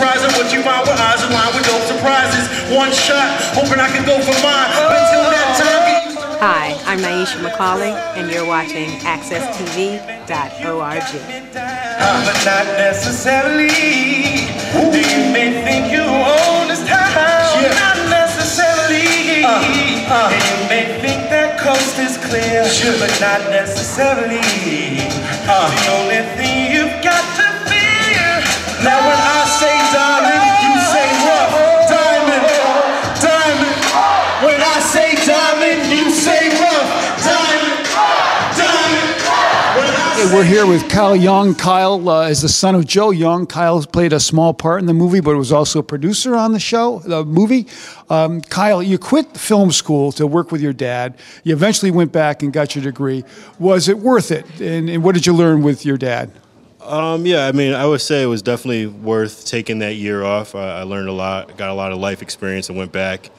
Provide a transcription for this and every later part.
surprised at what you find with eyes aligned with dope surprises. One shot, hoping I can go for mine. Until that time, get used to Hi, I'm Naisha McCauley, and you're watching AccessTV.org. Ah, but not necessarily. You may think you own this town, not necessarily. Uh, uh. and you may think that coast is clear, but not necessarily. Uh. the only thing you've got to fear. Now when I We're here with Kyle Young. Kyle uh, is the son of Joe Young. Kyle played a small part in the movie, but was also a producer on the show, the movie. Um, Kyle, you quit film school to work with your dad. You eventually went back and got your degree. Was it worth it? And, and what did you learn with your dad? Um, yeah, I mean, I would say it was definitely worth taking that year off. I, I learned a lot, got a lot of life experience, and went back.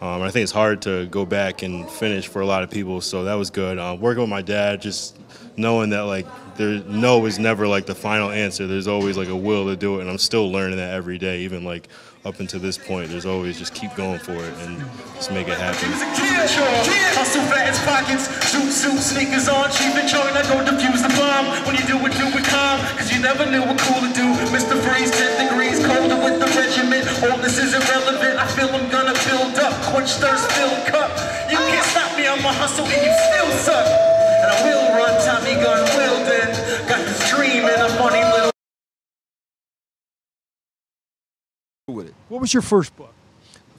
Um, I think it's hard to go back and finish for a lot of people, so that was good. Um, working with my dad, just knowing that like there no is never like the final answer. There's always like a will to do it, and I'm still learning that every day. Even like up until this point, there's always just keep going for it and just make it happen. He a kid. Hustle fat his pockets, suit, suit, sneakers on, cheap and chewing. I go defuse the bomb. When you do it, do it calm. Cause you never knew what cool to do. Mr. Freeze, 10 degrees colder with the regiment. Oldness is irrelevant. I feel I'm gonna build up. Quench thirst, fill cup. You can't stop me, I'm a hustle and you still suck. And I will run Tommy gun wielding. Got this dream and a funny little. with it. What was your first book?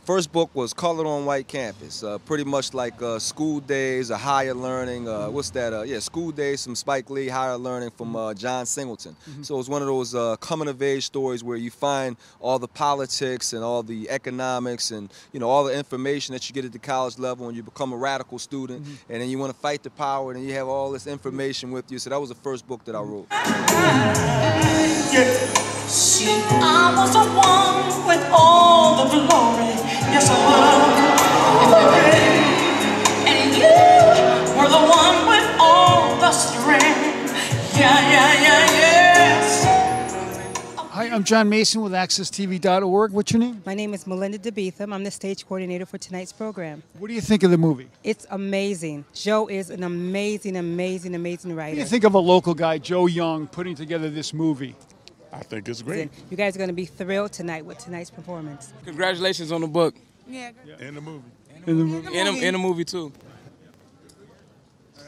First book was Colored on White Campus, uh, pretty much like uh, School Daze, a higher learning. Uh, what's that? Uh, yeah, School Daze, some Spike Lee, higher learning from uh, John Singleton. So it was one of those uh, coming of age stories where you find all the politics and all the economics and you know all the information that you get at the college level when you become a radical student, and then you want to fight the power, and you have all this information with you. So that was the first book that I wrote. See, I was the one with all the glory. Yes, I was. And you were the one with all the strength. Yeah, yeah, yeah, yes. Hi, I'm John Mason with AccessTV.org. What's your name? My name is Melinda DeBeetham. I'm the stage coordinator for tonight's program. What do you think of the movie? It's amazing. Joe is an amazing, amazing, amazing writer. What do writer. you think of a local guy, Joe Young, putting together this movie? I think it's great. You guys are going to be thrilled tonight with tonight's performance. Congratulations on the book. Yeah. In the movie. In the movie. In a, in a movie too.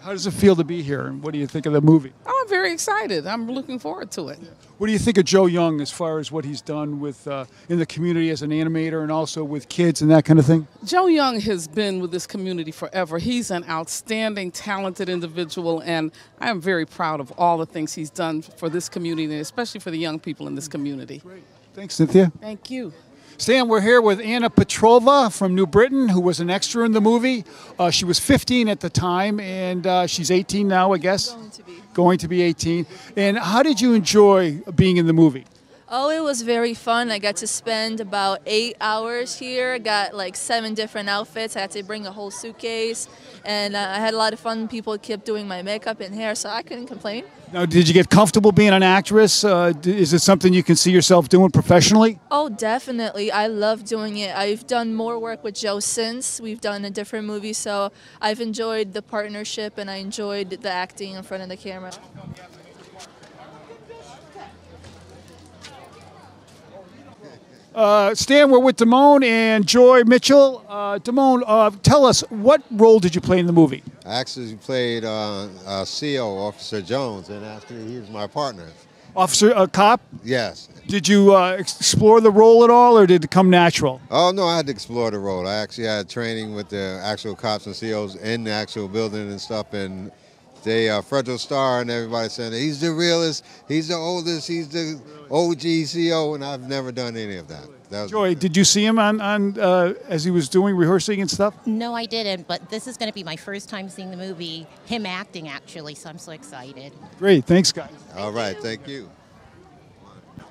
How does it feel to be here? And what do you think of the movie? Oh, I'm very excited. I'm looking forward to it. What do you think of Joe Young as far as what he's done with uh, in the community as an animator and also with kids and that kind of thing? Joe Young has been with this community forever. He's an outstanding, talented individual, and I am very proud of all the things he's done for this community, and especially for the young people in this community. Great. Thanks, Cynthia. Thank you. Stan, we're here with Anna Petrova from New Britain, who was an extra in the movie. Uh, she was 15 at the time, and uh, she's 18 now, I guess. Going to be. Going to be 18. And how did you enjoy being in the movie? Oh, it was very fun. I got to spend about eight hours here. I got like seven different outfits. I had to bring a whole suitcase, and uh, I had a lot of fun. People kept doing my makeup and hair, so I couldn't complain. Now, did you get comfortable being an actress? Uh, d- is it something you can see yourself doing professionally? Oh, definitely. I love doing it. I've done more work with Joe since. We've done a different movie, so I've enjoyed the partnership and I enjoyed the acting in front of the camera. Uh, Stan, we're with Damone and Joy Mitchell. Uh, Damone, uh, tell us, what role did you play in the movie? I actually played uh, uh, CO, Officer Jones, and actually he was my partner. Officer, a cop? Yes. Did you uh, explore the role at all, or did it come natural? Oh, no, I had to explore the role. I actually had training with the actual cops and COs in the actual building and stuff, and they, uh, Fredro Starr and everybody saying, he's the realest, he's the oldest, he's the OG CO, and I've never done any of that. that was, Joy, did you see him on, on uh, as he was doing rehearsing and stuff? No, I didn't, but this is going to be my first time seeing the movie, him acting actually, so I'm so excited. Great, thanks, guys. All right, thank you.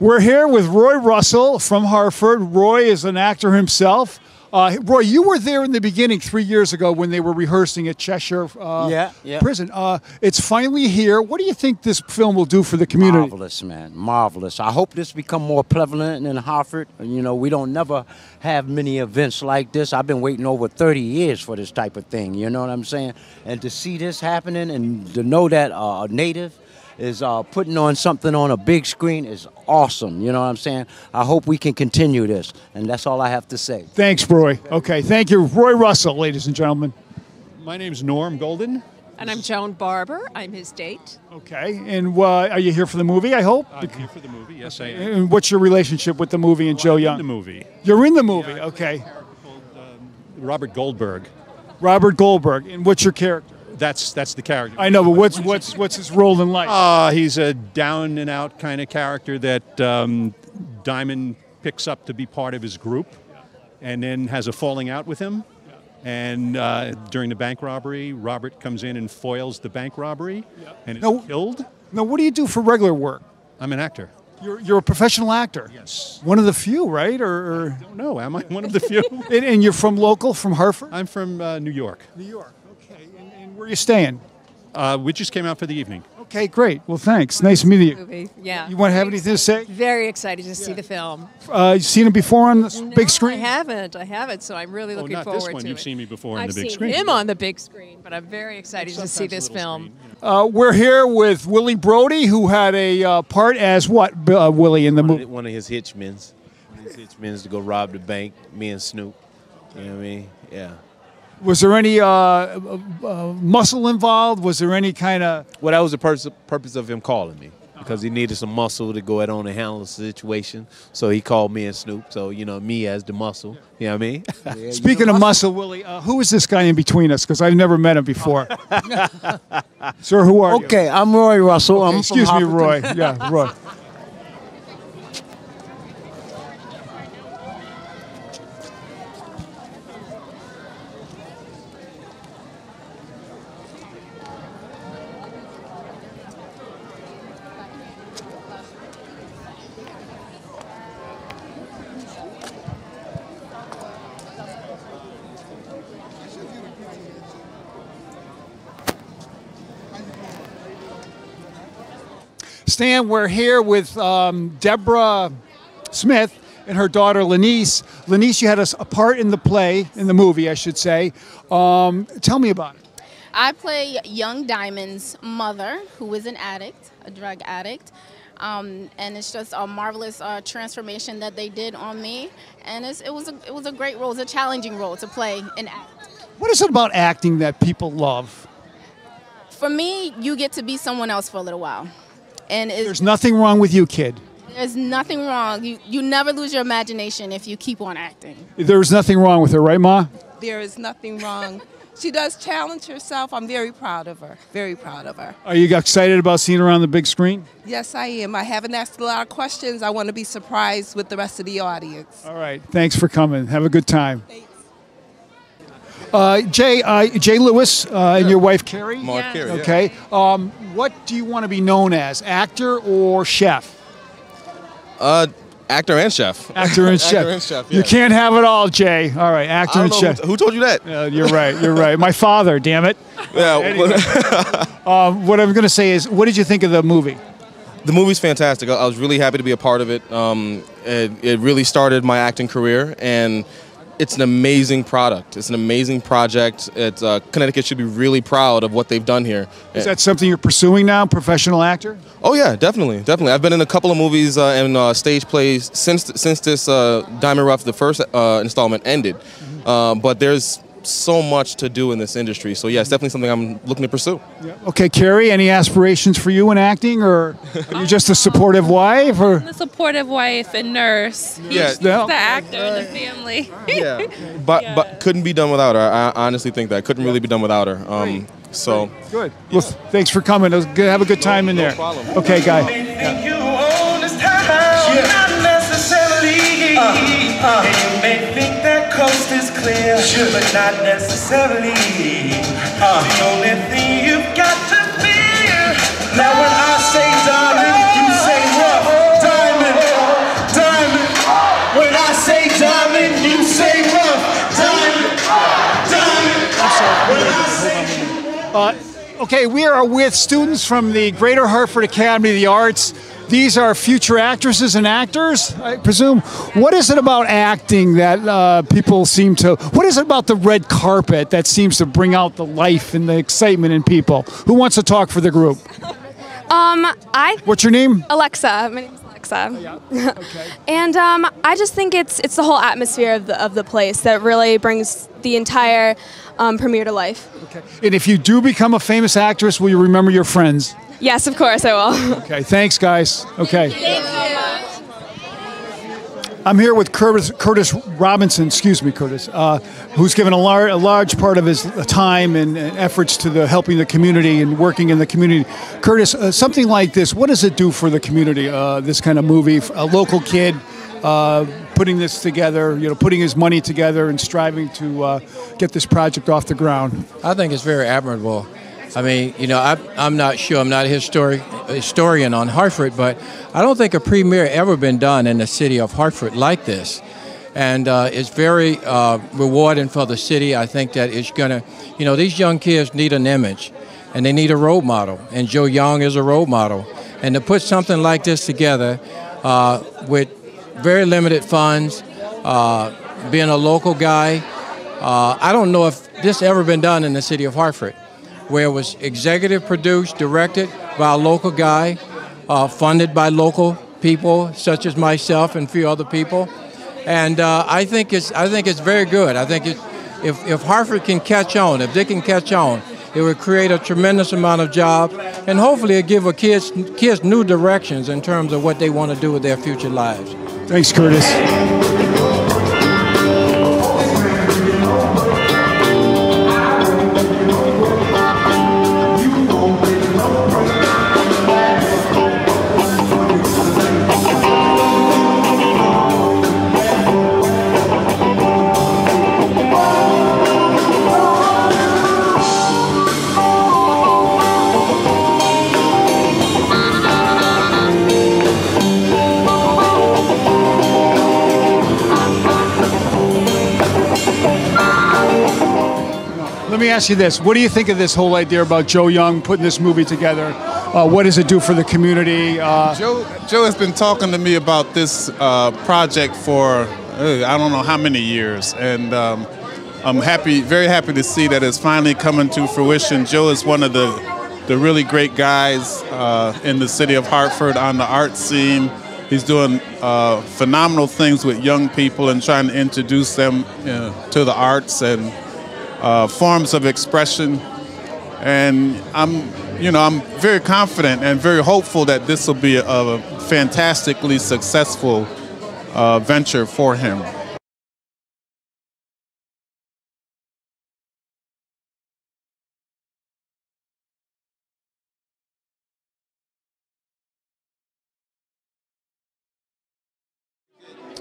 We're here with Roy Russell from Hartford. Roy is an actor himself. Uh, Roy, you were there in the beginning three years ago when they were rehearsing at Cheshire uh, Yeah, yeah. Prison. Uh, it's finally here. What do you think this film will do for the community? Marvelous, man. Marvelous. I hope this become more prevalent in Hartford. You know, we don't never have many events like this. I've been waiting over 30 years for this type of thing. You know what I'm saying? And to see this happening and to know that uh, a native is uh, putting on something on a big screen is awesome. You know what I'm saying? I hope we can continue this. And that's all I have to say. Thanks, Roy. Okay, thank you. Roy Russell, ladies and gentlemen. My name's Norm Golden. And I'm Joan Barber. I'm his date. Okay, and uh, are you here for the movie, I hope? I'm here for the movie. Yes, I am. And what's your relationship with the movie and Joe in Young? the movie. You're in the movie, okay. Robert Goldberg. Robert Goldberg, and what's your character? That's that's the character. I know, but what's what's what's his role in life? Uh, he's a down and out kind of character that um, Diamond picks up to be part of his group, and then has a falling out with him. And uh, during the bank robbery, Robert comes in and foils the bank robbery, and is No. killed. Now, what do you do for regular work? I'm an actor. You're, you're a professional actor. Yes. One of the few, right? Or, or... No, am I one of the few? and, and you're from local, from Hartford? I'm from uh, New York. New York. Okay. And, and where are you staying? Uh, we just came out for the evening. Okay, great. Well, thanks. Nice meeting you. Movie. Yeah. You want to have anything to say? Very excited to see the film. Uh, you seen it before on the s- big screen? I screen? haven't. I haven't. So I'm really looking Oh, looking not forward this one. to You've it. seen me before on I've the big seen screen. him on the big screen, but I'm very excited to see this film. Uh, we're here with Willie Brody, who had a uh, part as what, uh, Willie, in the one of, movie? one of his hitchmen's. His hitchmen's to go rob the bank. Me and Snoop. You know what I mean? Yeah. Was there any uh, uh, uh, muscle involved? Was there any kind of. Well, that was the purpose purpose of him calling me because he needed some muscle to go ahead on and handle the situation. So he called me and Snoop. So you know me as the muscle. You know what I mean? Speaking of muscle, Willie, uh, who is this guy in between us? Because I've never met him before. Sir, who are you? Okay, I'm Roy Russell. I'm from Excuse me, Roy. Yeah, Roy. Stan, we're here with um, Deborah Smith and her daughter Lanice. Lanice, you had a part in the play, in the movie, I should say. Um, tell me about it. I play young Diamond's mother, who is an addict, a drug addict. Um, and it's just a marvelous uh, transformation that they did on me. And it's, it, was a, it was a great role. It's a challenging role to play an act. What is it about acting that people love? For me, you get to be someone else for a little while. And it's, There's nothing wrong with you, kid. there's nothing wrong. You, you never lose your imagination if you keep on acting. There's nothing wrong with her, right, Ma? There is nothing wrong. She does challenge herself. I'm very proud of her. Very proud of her. Are you excited about seeing her on the big screen? Yes, I am. I haven't asked a lot of questions. I want to be surprised with the rest of the audience. All right. Thanks for coming. Have a good time. Uh, Jay, uh, Jay Lewis uh, and your wife Carrie. Mark Yeah. Yeah. Okay. Um, what do you want to be known as, actor or chef? Uh, actor and chef. Actor and chef. actor and chef. You can't have it all, Jay. All right, actor and chef. who, who told you that. You're right. You're right. My father. Damn it. Yeah. Anyway. Um, what I'm going to say is, what did you think of the movie? The movie's fantastic. I I was really happy to be a part of it. Um, it, it really started my acting career, and it's an amazing product. It's an amazing project. It's, uh, Connecticut should be really proud of what they've done here. Is that something you're pursuing now, professional actor? Oh yeah, definitely, definitely. I've been in a couple of movies uh, and uh, stage plays since since this uh, Diamond Ruff, the first uh, installment ended. Uh, but there's so much to do in this industry. So yeah, it's definitely something I'm looking to pursue. Okay, Carrie, any aspirations for you in acting, or are you just a supportive wife? Or I'm a supportive wife and nurse. He's, Yeah. he's the actor in the family. Yeah, but but couldn't be done without her. I I honestly think that couldn't really be done without her. Um, so good. Well, thanks for coming. It was good. Have a good time in there. Okay, guy uh, uh. And you may think that coast is clear? Sure. But not necessarily. Uh. The only thing you've got to fear. Now when I say diamond, you say rough Diamond, diamond. When I say diamond, you say rough Diamond, diamond. When I say uh, Okay, we are with students from the Greater Hartford Academy of the Arts. These are future actresses and actors, I presume. What is it about acting that uh, people seem to? What is it about the red carpet that seems to bring out the life and the excitement in people? Who wants to talk for the group? Um, I. What's your name? Alexa. My name is Alexa. okay. and um, I just think it's it's the whole atmosphere of the of the place that really brings the entire um, premiere to life. Okay. And if you do become a famous actress, will you remember your friends? Yes, of course I will. Okay. Thanks, guys. Okay. I'm here with Curtis, Curtis Robinson, excuse me, Curtis, uh, who's given a, lar- a large part of his time and, and efforts to the helping the community and working in the community. Curtis, uh, something like this, what does it do for the community? Uh, this kind of movie, a local kid uh, putting this together, you know, putting his money together and striving to uh, get this project off the ground. I think it's very admirable. I mean, you know, I, I'm not sure. I'm not a histori- historian on Hartford, but I don't think a premiere ever been done in the city of Hartford like this. And uh, it's very uh, rewarding for the city. I think that it's going to, you know, these young kids need an image and they need a role model. And Joe Young is a role model. And to put something like this together uh, with very limited funds, uh, being a local guy, uh, I don't know if this ever been done in the city of Hartford where it was executive produced, directed by a local guy, uh, funded by local people such as myself and a few other people. And uh, I think it's I think it's very good. I think if if Hartford can catch on, if they can catch on, it would create a tremendous amount of jobs, and hopefully it give a kids kids new directions in terms of what they want to do with their future lives. Thanks, Curtis. Ask you this: What do you think of this whole idea about Joe Young putting this movie together? Uh, what does it do for the community? Uh, Joe, Joe has been talking to me about this uh, project for uh, I don't know how many years, and um, I'm happy, very happy to see that it's finally coming to fruition. Joe is one of the the really great guys uh, in the city of Hartford on the art scene. He's doing uh, phenomenal things with young people and trying to introduce them uh, to the arts and uh, forms of expression. And I'm, you know, I'm very confident and very hopeful that this will be a, fantastically successful uh, venture for him.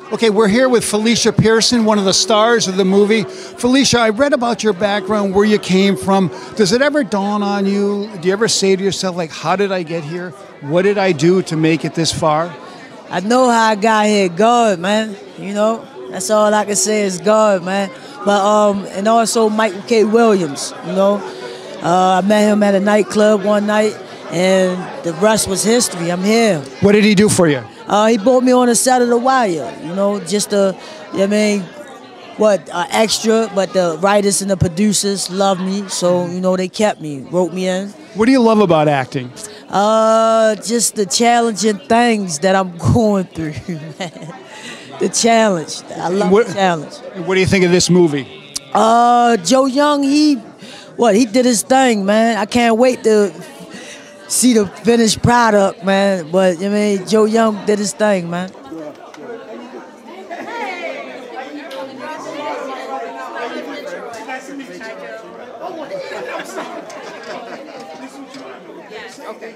Okay, we're here with Felicia Pearson, one of the stars of the movie. Felicia, I read about your background, where you came from. Does it ever dawn on you? Do you ever say to yourself, like, how did I get here? What did I do to make it this far? I know how I got here. God, man. You know, that's all I can say is God, man. But um, and also Michael K. Williams. You know, uh, I met him at a nightclub one night, and the rest was history. I'm here. What did he do for you? Uh, he brought me on the side of the wire. You know, just a, I mean, what uh, extra, but the writers and the producers love me, so you know they kept me, wrote me in. What do you love about acting? Uh, just the challenging things that I'm going through, man. The challenge. I love What- the challenge. What do you think of this movie? Uh, Joe Young, he, what he did his thing, man. I can't wait to see the finished product, man. But I mean, Joe Young did his thing, man. Okay.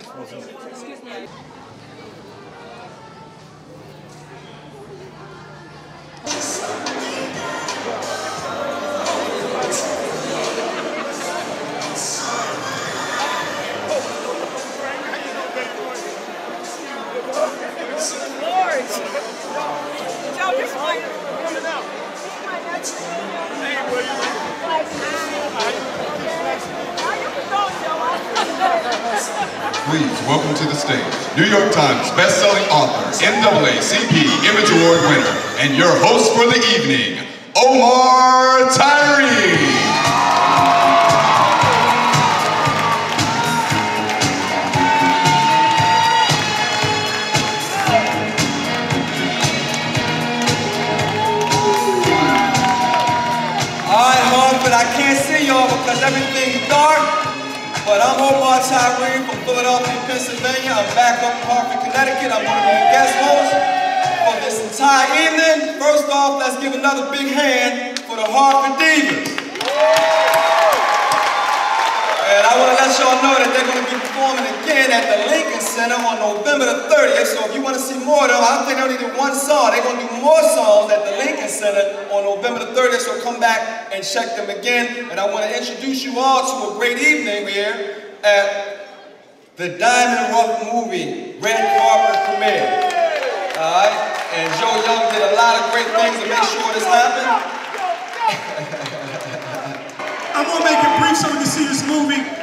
Please welcome to the stage New York Times best-selling author, NAACP Image Award winner, and your host for the evening, Omar Tyree. I can't see y'all because everything's dark, but I'm Omar Tyree from Philadelphia, Pennsylvania. I'm back up in Hartford, Connecticut. I'm going to be your guest host for this entire evening. First off, let's give another big hand for the Hartford Divas. And I want to let y'all know that they're going to be performing again at the Lincoln Center on November the 30th. So if you want to see more of them, I think they only did one song. They're going to do more songs at the Lincoln Center on November the 30th. So come back and check them again. And I want to introduce you all to a great evening here at the Diamond Ruff movie red carpet premiere. All right? And Joe Young did a lot of great things to make sure this happened. I'm gonna make it brief so we can see this movie,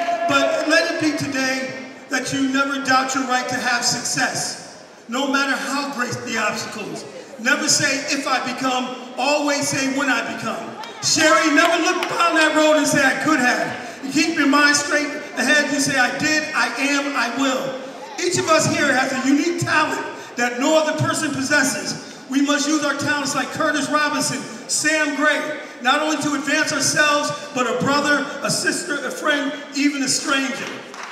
that you never doubt your right to have success, no matter how great the obstacles. Never say if I become, always say when I become. Sherry, never look down that road and say I could have. You keep your mind straight ahead, you say I did, I am, I will. Each of us here has a unique talent that no other person possesses. We must use our talents like Curtis Robinson, Sam Gray, not only to advance ourselves, but a brother, a sister, a friend, even a stranger.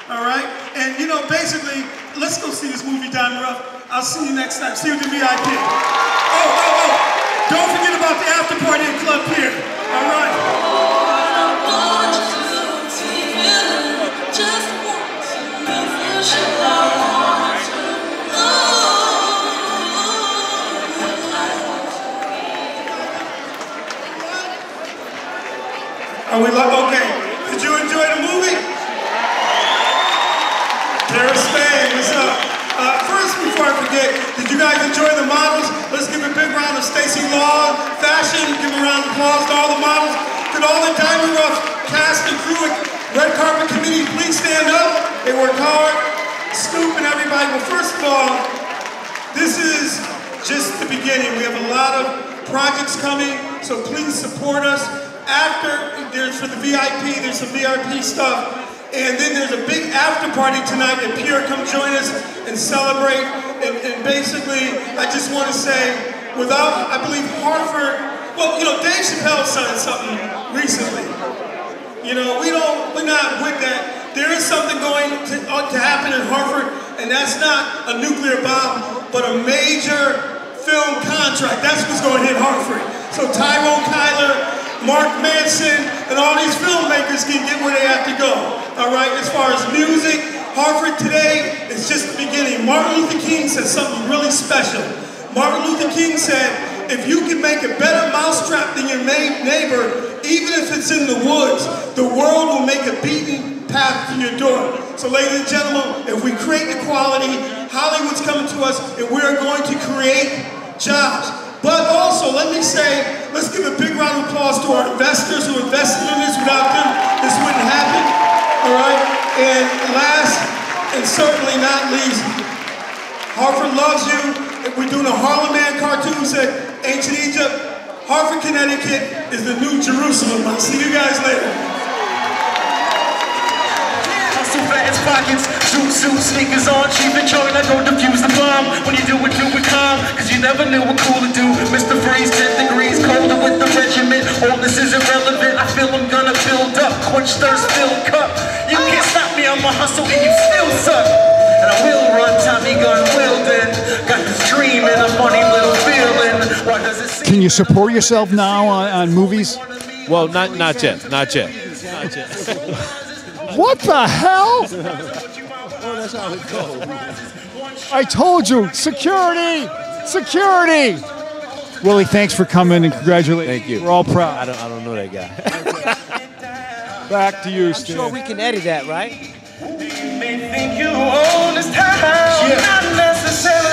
All right? And you know, basically, let's go see this movie, Diamond Ruff. I'll see you next time. See you at the VIP. Oh, oh, oh. Don't forget about the after party at Club Pier. All right. Carpet committee please stand up? They worked hard. Scoop and everybody. Well, first of all, this is just the beginning. We have a lot of projects coming, so please support us. After, there's for the VIP, there's some VIP stuff. And then there's a big after party tonight at Pure. Come join us and celebrate. And, and basically, I just want to say, without, I believe Hartford, well, you know, Dave Chappelle signed something recently. You know, we don't, we're not with that. There is something going to, uh, to happen in Hartford, and that's not a nuclear bomb, but a major film contract. That's what's going to hit Hartford. So Tyrone Kyler, Mark Manson, and all these filmmakers can get where they have to go. All right, as far as music, Hartford today is just the beginning. Martin Luther King said something really special. Martin Luther King said, if you can make a better mousetrap than your neighbor, even if it's in the woods, the world will make a beaten path to your door. So ladies and gentlemen, if we create equality, Hollywood's coming to us and we're going to create jobs. But also, let me say, let's give a big round of applause to our investors who invested in this. Without them, this wouldn't happen. All right? And last, and certainly not least, Hartford loves you. We're doing a Harlem Man cartoon set, Ancient Egypt. Hartford, Connecticut is the new Jerusalem. I'll see you guys later. Hustle as pockets, suit, suit, sneakers on, cheap and joint, I go defuse the bomb. When you do it, do it calm, cause you never knew what cool to do. Mr. Freeze, 10 degrees colder with the regiment. All this is irrelevant, I feel I'm gonna build up, quench thirst, fill cup. You can't stop me, I'm a hustle and you still suck. And I will run, Tommy gun wielding. Got this dream and a funny little Can you support yourself now on, on movies? Well, not not yet, not yet, not yet. What the hell? well, that's how it goes. I told you, security, security. Willie, thanks for coming and congratulations. Thank you. We're all proud. I don't, I don't know that guy. Back to you, I'm Stan. sure we can edit that, right?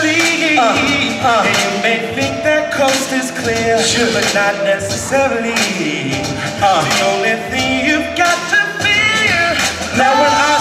May think you own this town, not necessarily. and you may think that coast is clear, sure. but not necessarily. Uh. the only thing you've got to fear. Now when I